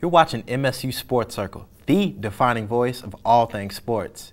You're watching MSU Sports Circle, the defining voice of all things sports.